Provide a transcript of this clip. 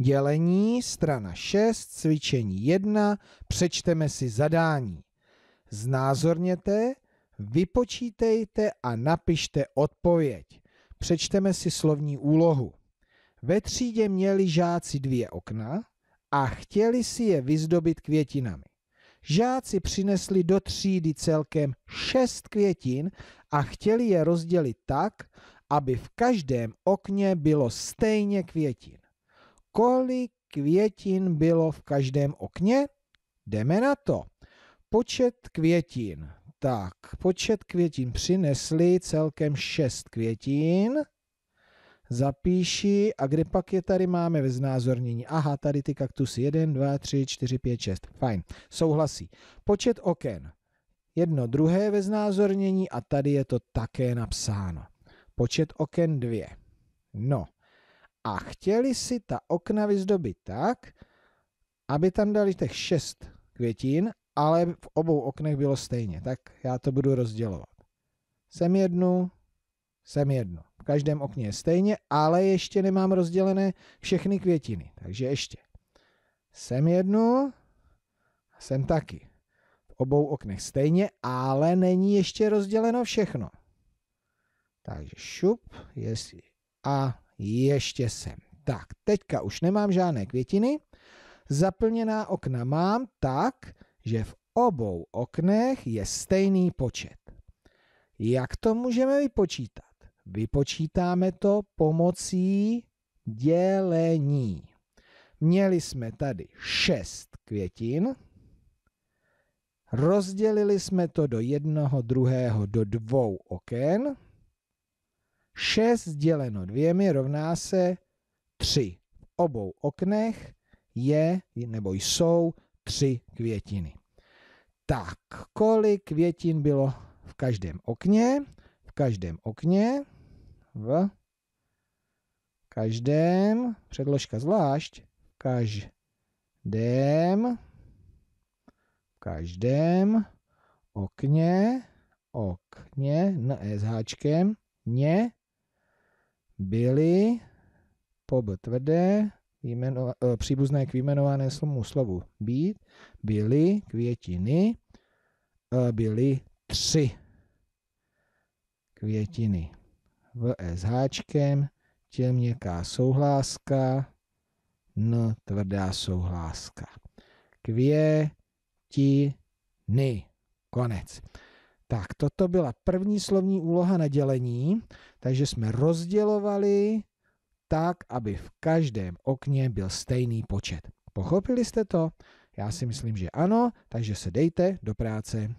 Dělení, strana 6, cvičení 1, přečteme si zadání. Znázorněte, vypočítejte a napište odpověď. Přečteme si slovní úlohu. Ve třídě měli žáci dvě okna a chtěli si je vyzdobit květinami. Žáci přinesli do třídy celkem šest květin a chtěli je rozdělit tak, aby v každém okně bylo stejně květin. Kolik květin bylo v každém okně? Jdeme na to. Počet květin. Tak, počet květin přinesli celkem šest květin. Zapíši, a kde pak je tady máme ve znázornění? Aha, tady ty kaktusy. 1, 2, 3, 4, 5, 6. Fajn, souhlasí. Počet oken. Jedno druhé ve znázornění a tady je to také napsáno. Počet oken dvě. No, a chtěli si ta okna vyzdobit tak, aby tam dali těch šest květin, ale v obou oknech bylo stejně. Tak já to budu rozdělovat. Sem jednu, sem jednu. V každém okně je stejně, ale ještě nemám rozdělené všechny květiny. Takže ještě. Sem jednu, sem taky. V obou oknech stejně, ale není ještě rozděleno všechno. Takže šup, jestli a ještě sem. Tak, teďka už nemám žádné květiny. Zaplněná okna mám tak, že v obou oknech je stejný počet. Jak to můžeme vypočítat? Vypočítáme to pomocí dělení. Měli jsme tady šest květin, rozdělili jsme to do jednoho, druhého, do dvou oken, 6 děleno dvěmi rovná se 3. V obou oknech je nebo jsou tři květiny. Tak, kolik květin bylo v každém okně? V každém okně, v každém, předložka zvlášť, v každém, v každém okně, okně, n s háčkem, ně, byly pob tvrdé jmeno, eh, příbuzné k výjmenované slovu být, byly květiny, eh, byly tři květiny. V S háčkem, těm měkká souhláska, N tvrdá souhláska. Květiny. Konec. Tak, toto byla první slovní úloha na dělení, takže jsme rozdělovali tak, aby v každém okně byl stejný počet. Pochopili jste to? Já si myslím, že ano, takže se dejte do práce.